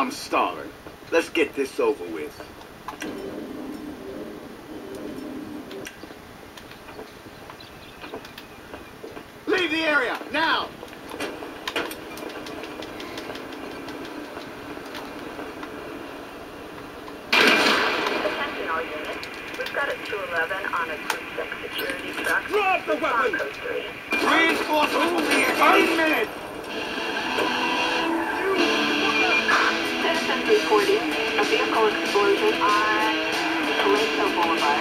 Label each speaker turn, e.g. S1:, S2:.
S1: I'm starving. Let's get this over with. Leave the area, now!
S2: Attention all units. We've got a 211 on a Gruppe Sechs security truck.
S1: Drop the weapon!
S2: Code 3.
S1: Reinforcements will be here any minute!
S2: Explosion on Paleto Boulevard.